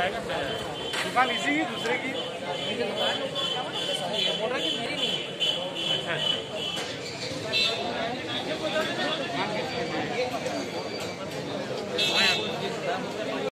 दुकान इसी की दूसरे की।